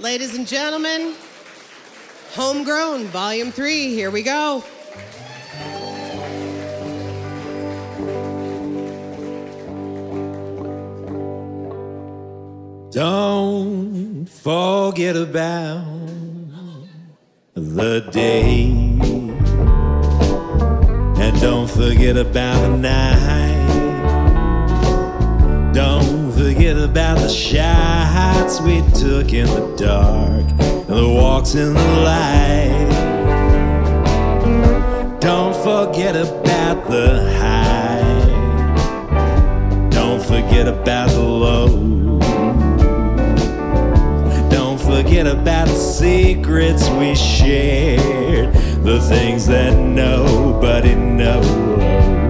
Ladies and gentlemen, Homegrown, Volume 3, here we go. Don't forget about the day. And don't forget about the night. Forget about the shots we took in the dark and the walks in the light. Don't forget about the high. Don't forget about the low. Don't forget about the secrets we shared, the things that nobody knows.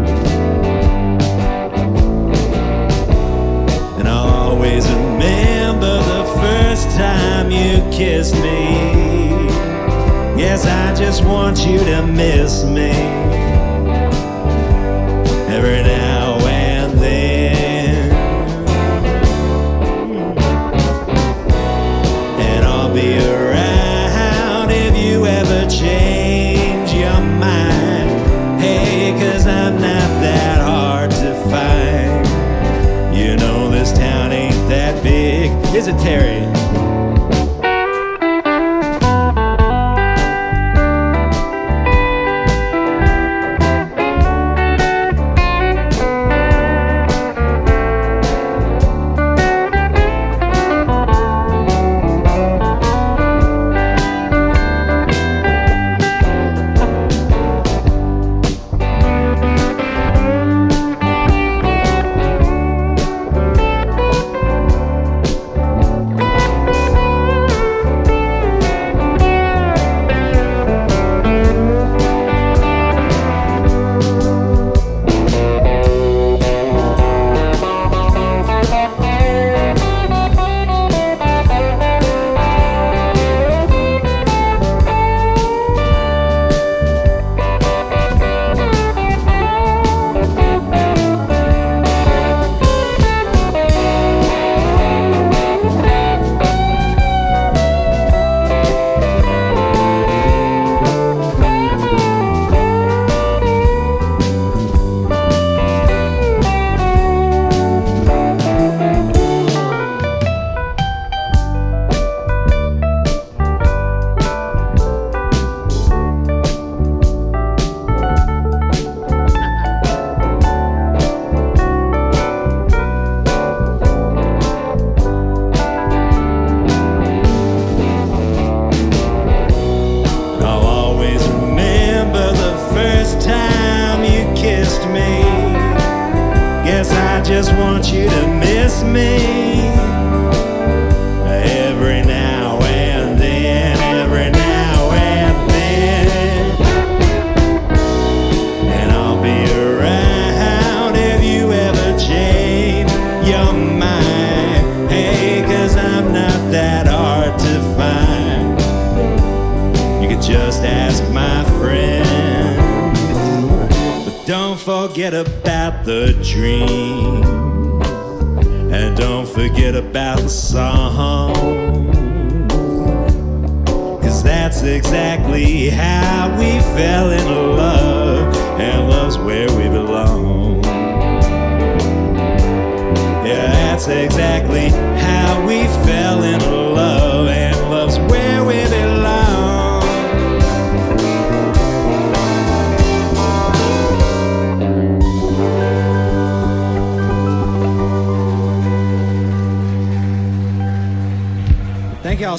You kissed me. Yes, I just want you to miss me every now and then. And I'll be around if you ever change your mind. Hey, cause I'm not that hard to find. You know, this town ain't that big. Is it, Terry?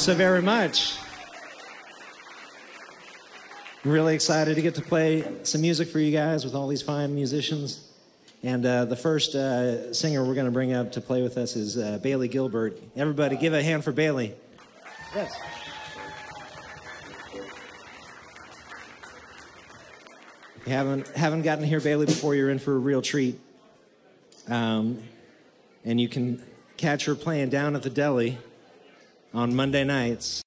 So very much. Really excited to get to play some music for you guys with all these fine musicians. And uh, the first uh, singer we're going to bring up to play with us is uh, Bailey Gilbert. Everybody, give a hand for Bailey. Yes. If you haven't haven't gotten hear Bailey before, you're in for a real treat. Um, and you can catch her playing down at the deli on Monday nights.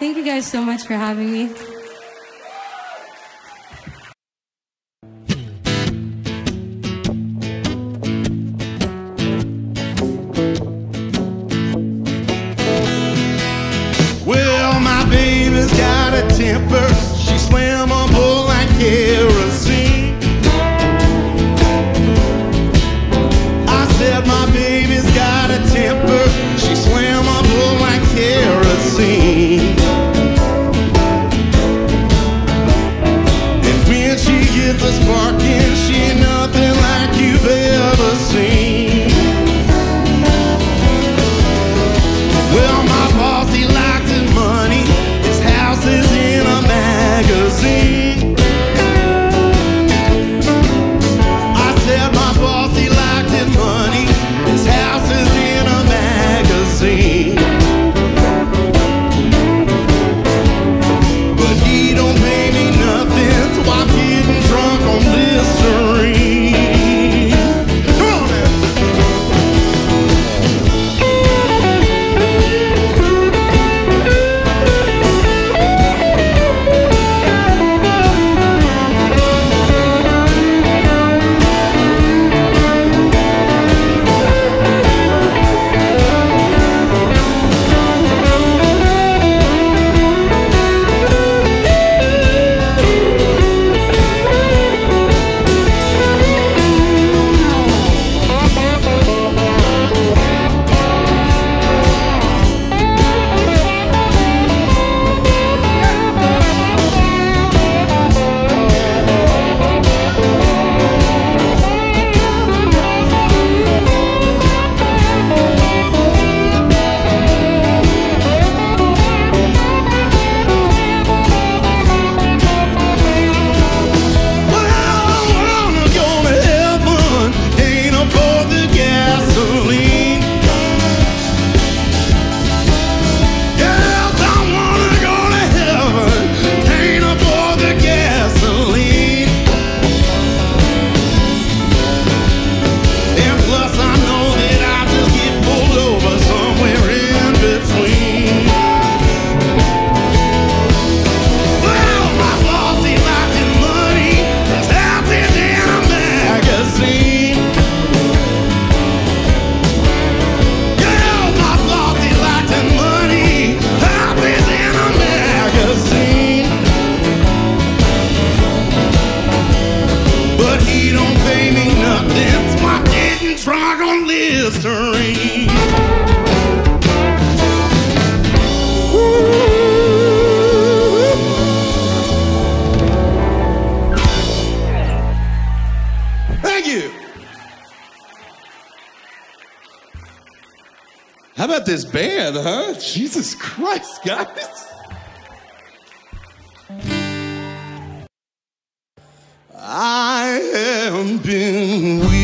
Thank you guys so much for having me. frog on Listerine. Ooh. How about this band, huh? Jesus Christ, guys. I am been weak.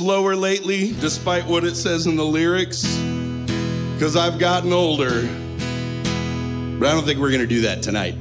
slower lately, despite what it says in the lyrics, because I've gotten older. But I don't think we're going to do that tonight.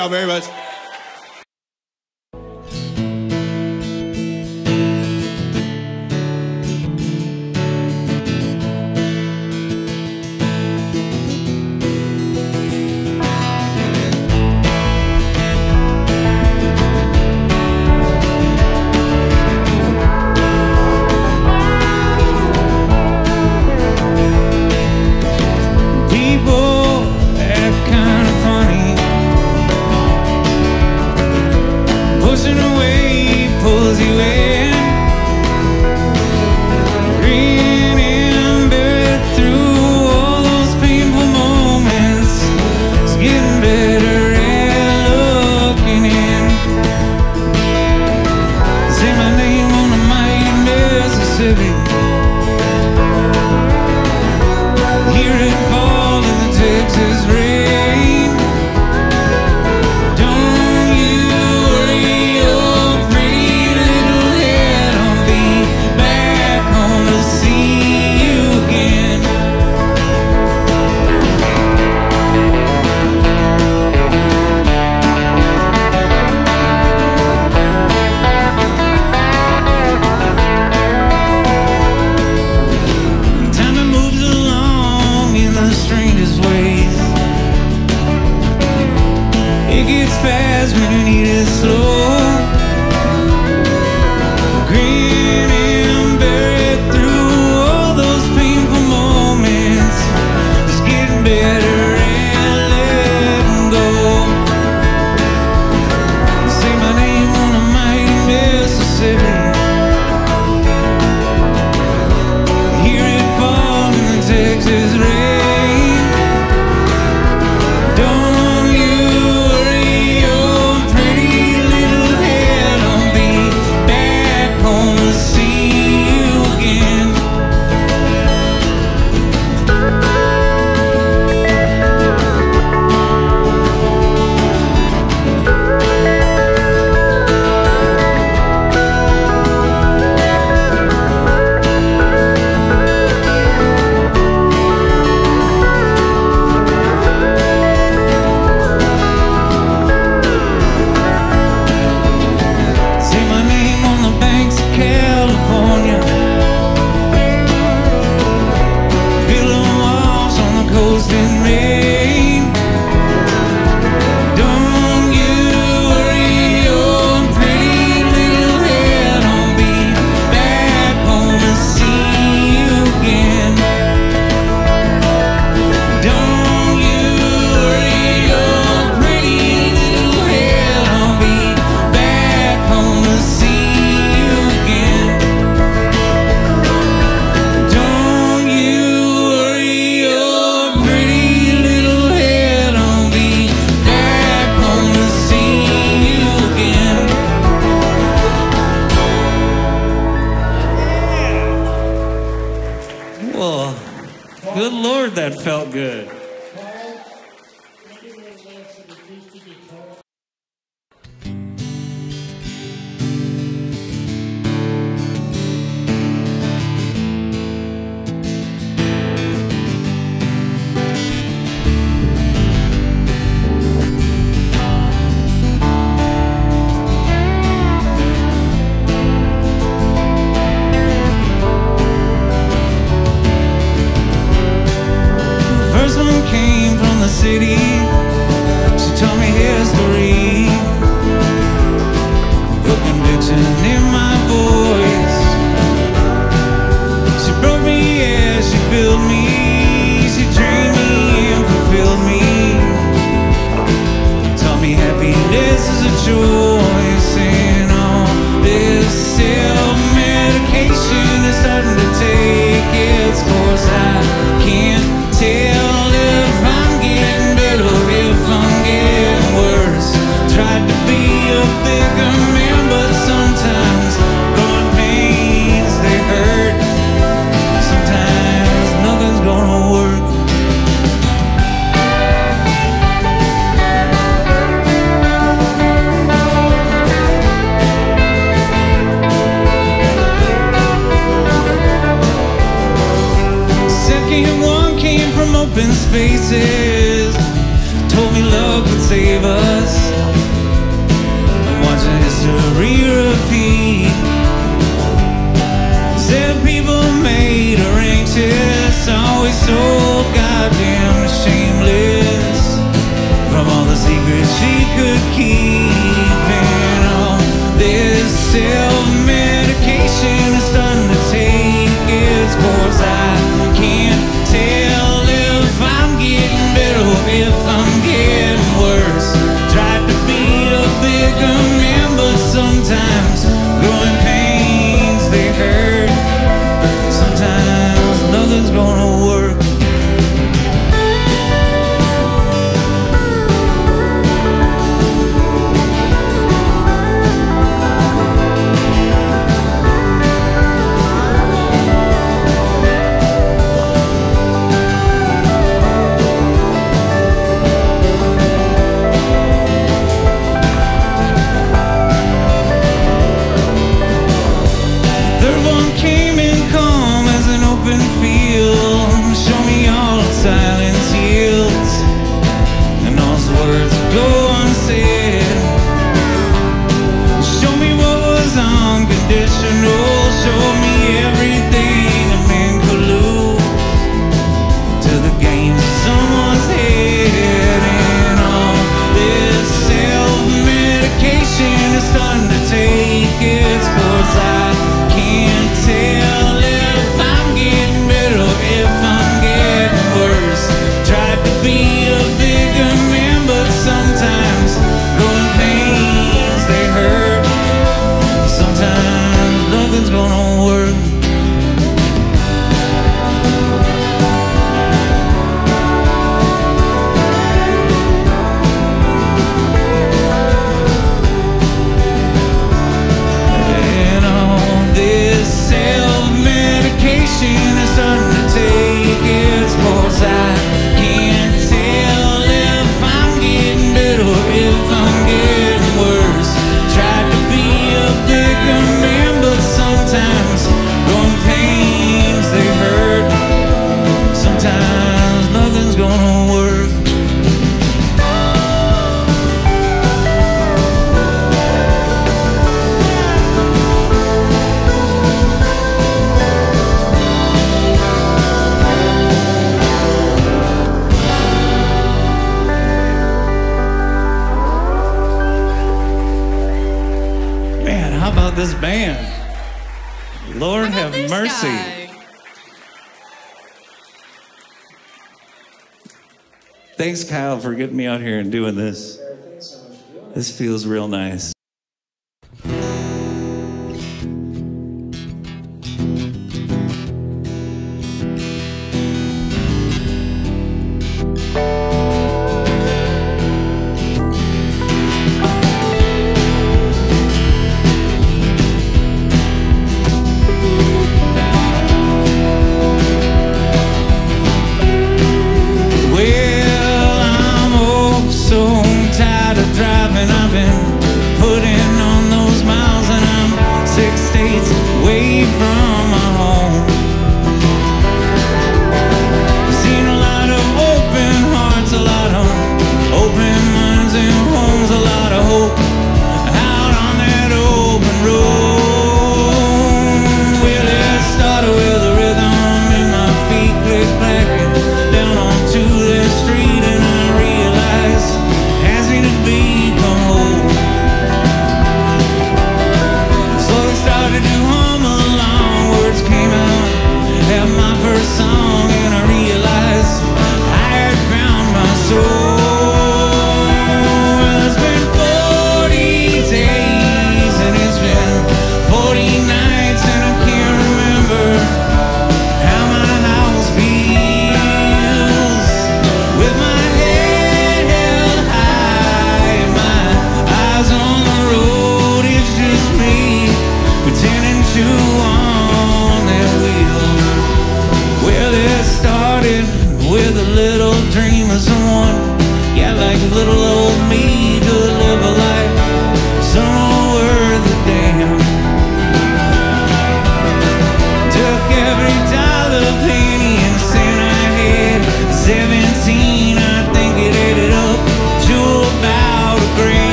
Y'all very much. Feels real nice.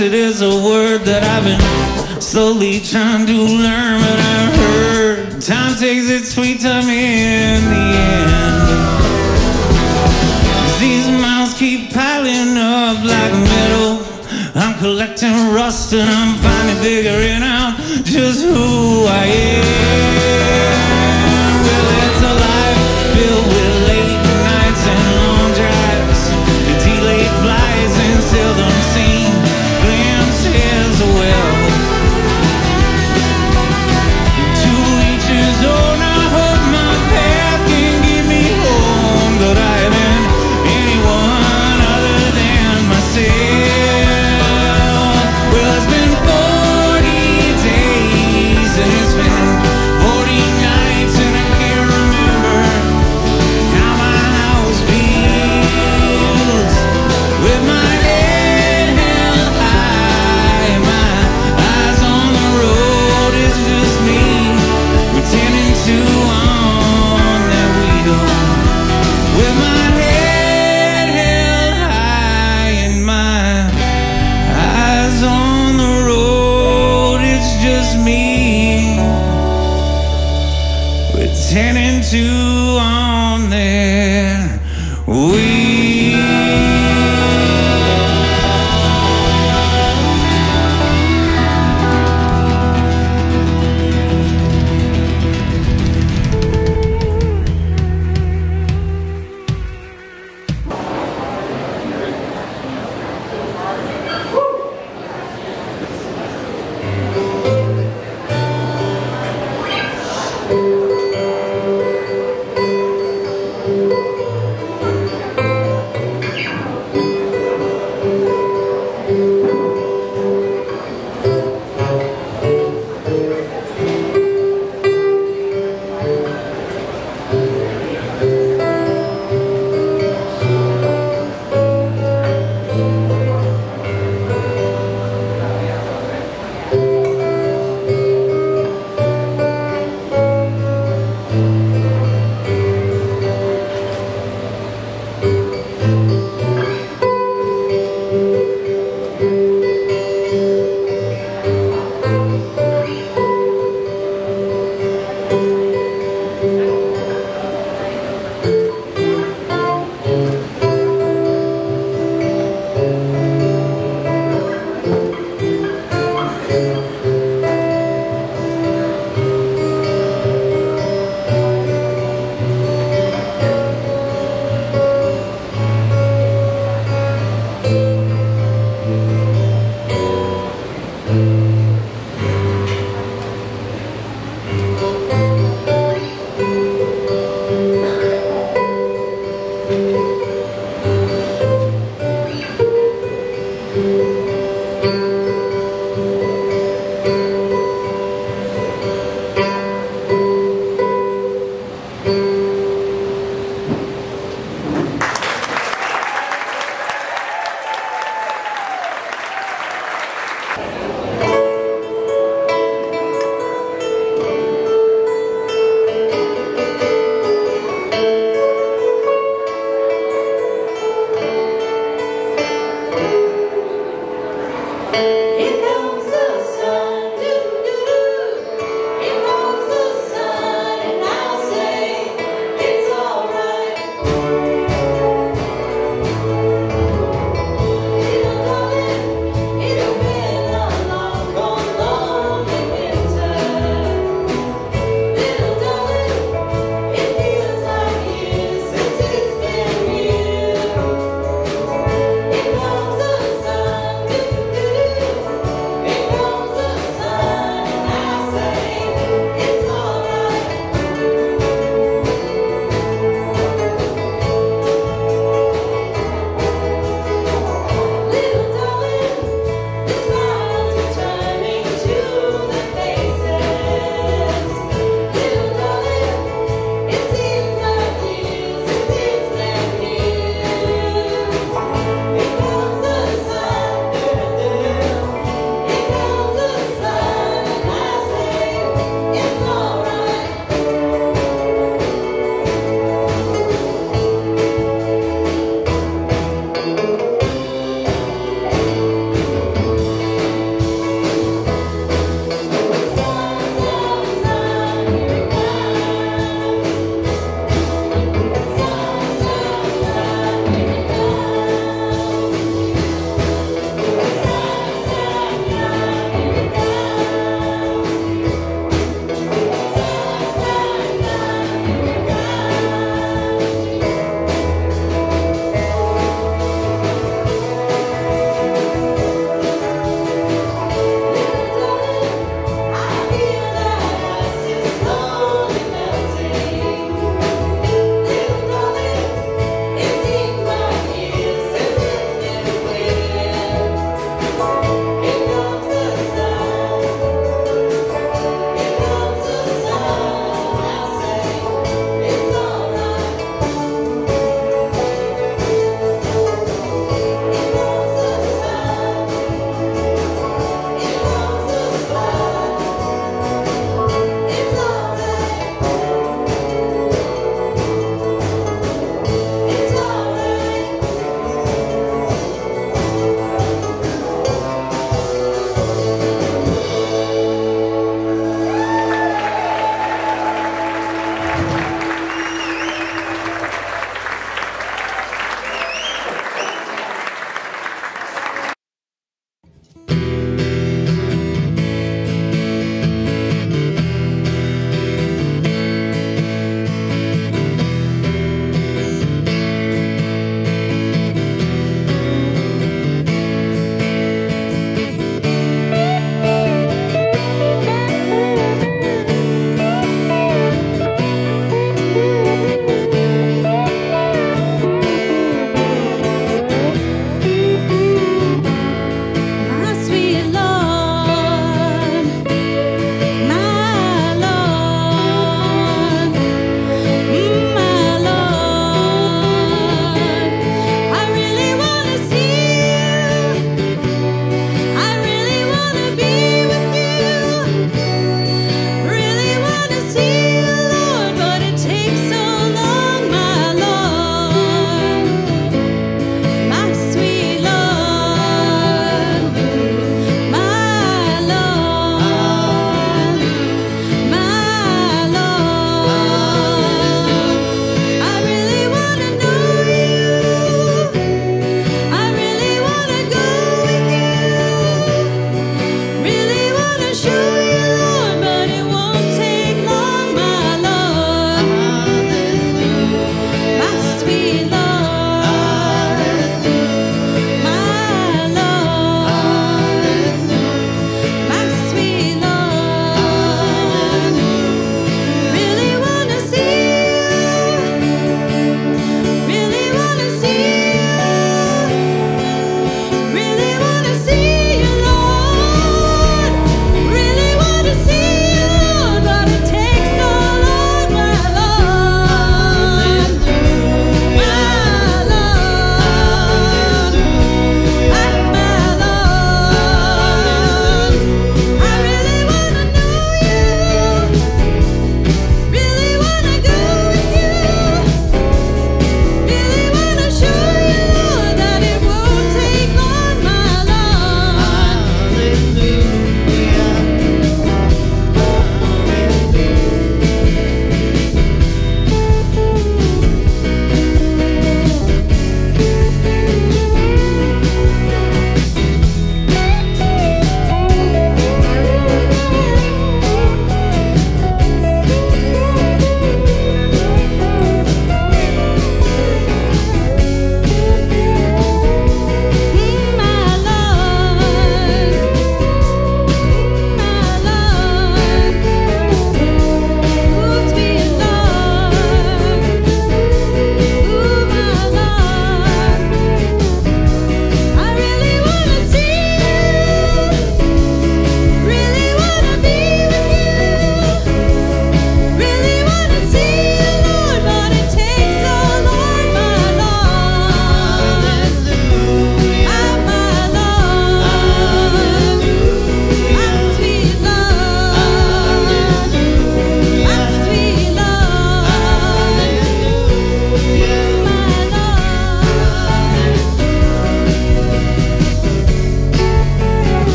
It is a word that I've been slowly trying to learn. But I've heard time takes its sweet time in the end. These miles keep piling up like metal. I'm collecting rust and I'm finally figuring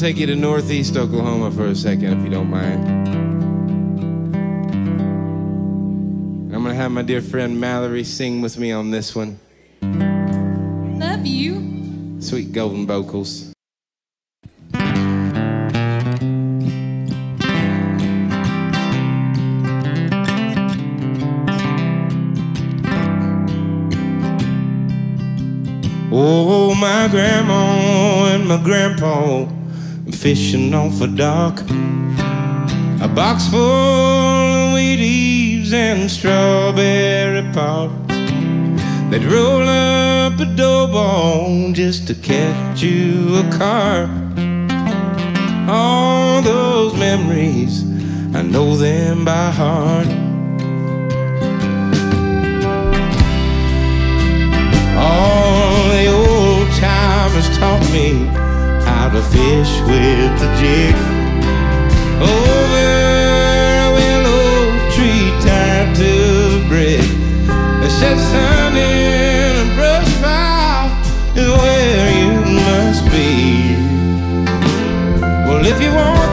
to take you to Northeast Oklahoma for a second, if you don't mind. I'm going to have my dear friend Mallory sing with me on this one. Love you. Sweet golden vocals. Oh, my grandma and my grandpa fishing off a dock. A box full of Wheaties and strawberry pop. They'd roll up a dough ball just to catch you a car. All those memories, I know them by heart. All the old timers taught me how to fish with the jig. Over a willow tree tied to a brick. I said, son, in a brush pile is where you must be. Well, if you want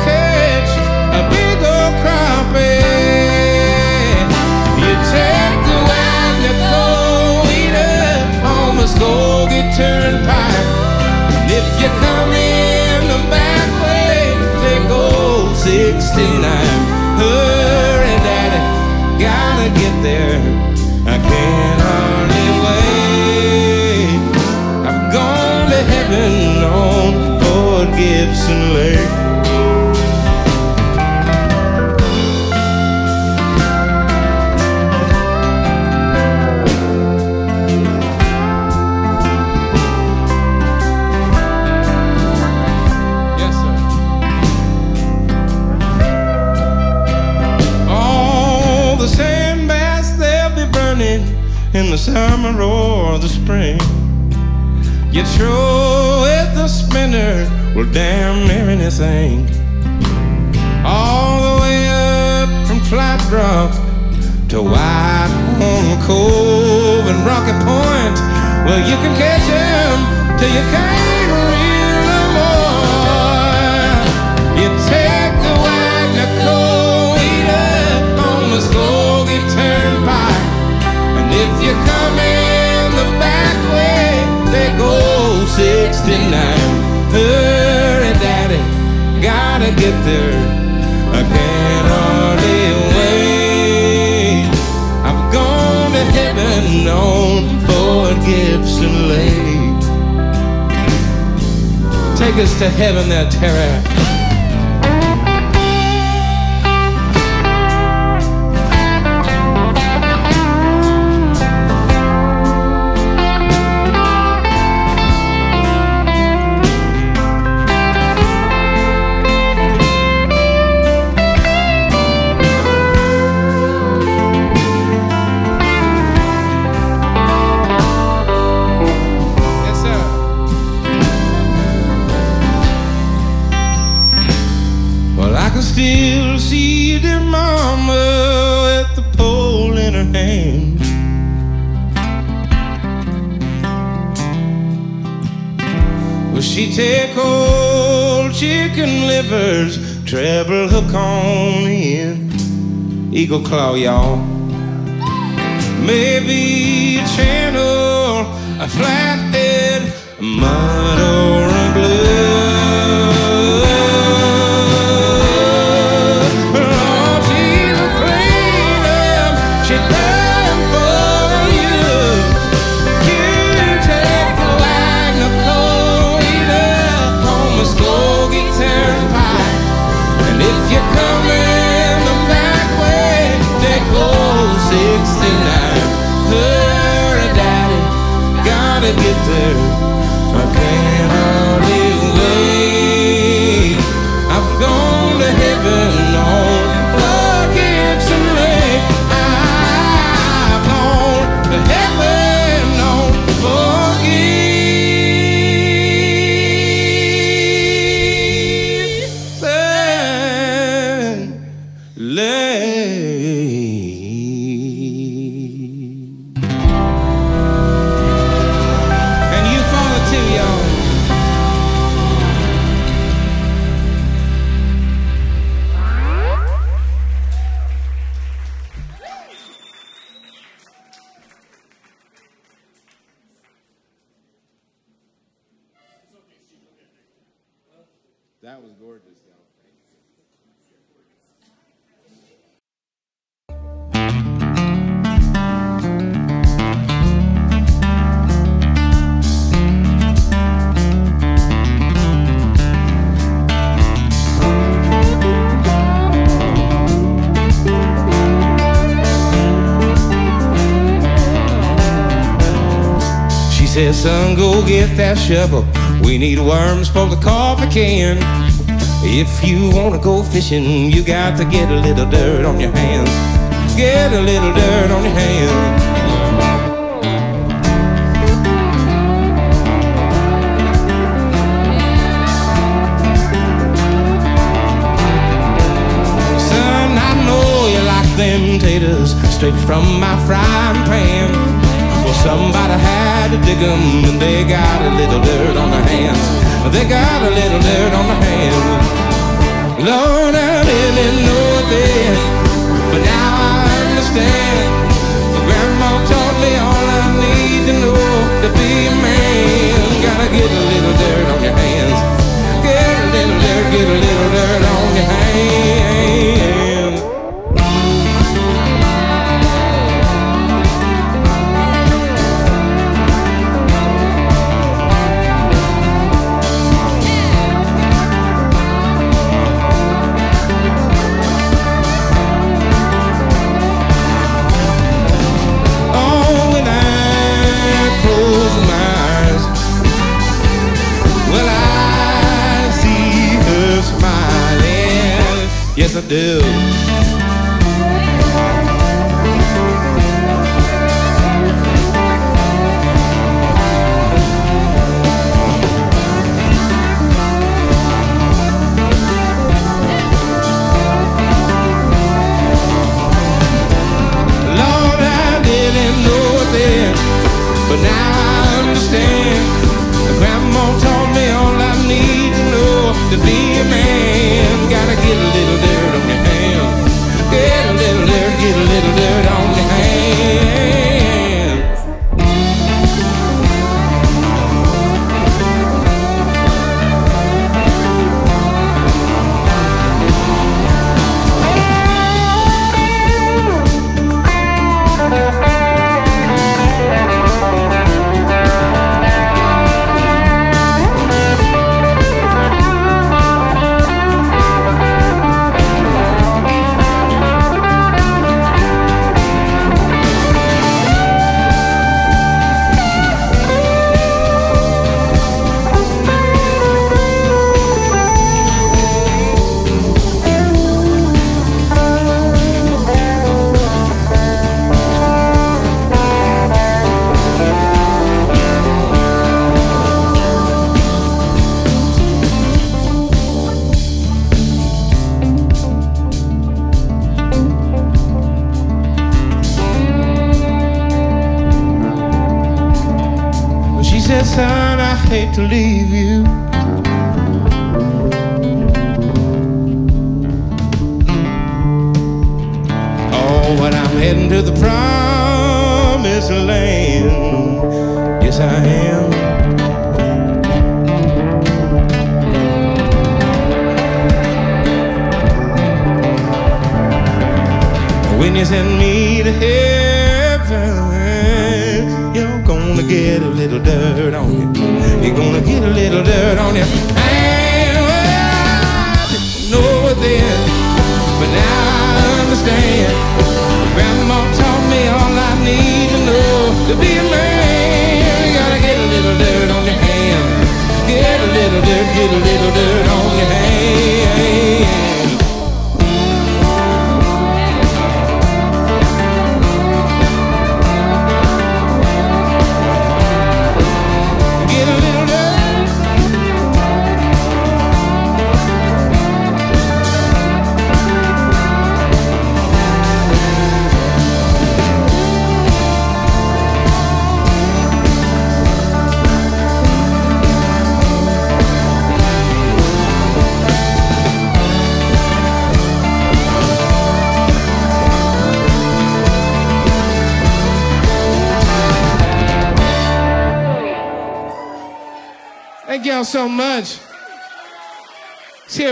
summer or the spring. You throw at the spinner, well, damn near anything. All the way up from Flat Rock to White Horn Cove and Rocky Point. Well, you can catch 'em till you can't you come in the back way, they go 69. Hurry, daddy, gotta get there. I can't hardly wait. I've gone to heaven on Fort Gibson Lake. Take us to heaven there, Terry. Eagle claw, y'all. Maybe said, son, go get that shovel. We need worms for the coffee can. If you wanna go fishing, you got to get a little dirt on your hands. Get a little dirt on your hands. Them taters straight from my frying pan. Somebody had to dig them and they got a little dirt on their hands. They got a little dirt on their hands. Lord, I didn't know then, but now I understand. Grandma taught me all I need to know to be a man. Gotta get a little dirt on your hands. Get a little dirt, get a little dirt on your hands.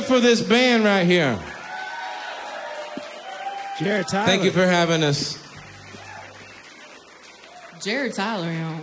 for this band right here. Jared Tyler. Thank you for having us. Jared Tyler, you know.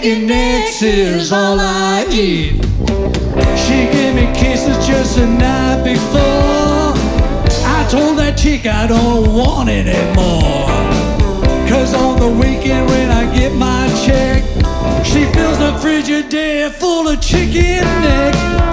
Chicken Nancy is all I eat. She gave me kisses just the night before. I told that chick I don't want it anymore. Cause on the weekend when I get my check, she fills the refrigerator full of chicken necks.